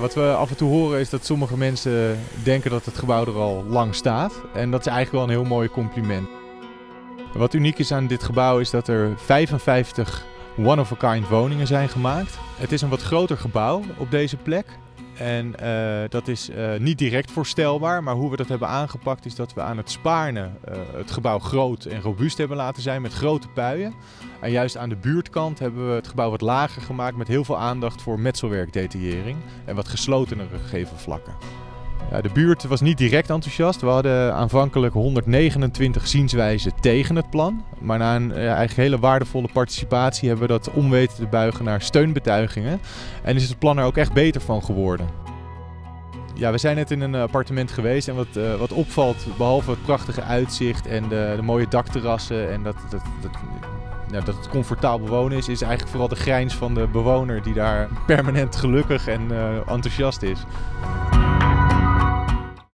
Wat we af en toe horen is dat sommige mensen denken dat het gebouw er al lang staat. En dat is eigenlijk wel een heel mooi compliment. Wat uniek is aan dit gebouw is dat er 55 one-of-a-kind woningen zijn gemaakt. Het is een wat groter gebouw op deze plek. En uh, dat is uh, niet direct voorstelbaar, maar hoe we dat hebben aangepakt is dat we aan het Spaarne uh, het gebouw groot en robuust hebben laten zijn met grote puien. En juist aan de buurtkant hebben we het gebouw wat lager gemaakt met heel veel aandacht voor metselwerkdetaillering en wat geslotenere gevelvlakken. De buurt was niet direct enthousiast. We hadden aanvankelijk 129 zienswijzen tegen het plan. Maar na een eigenlijk hele waardevolle participatie hebben we dat om weten te buigen naar steunbetuigingen. En is het plan er ook echt beter van geworden. Ja, we zijn net in een appartement geweest en wat, uh, wat opvalt, behalve het prachtige uitzicht en de, de mooie dakterrassen en dat, dat, dat, dat het comfortabel wonen is, is eigenlijk vooral de grijns van de bewoner die daar permanent gelukkig en uh, enthousiast is.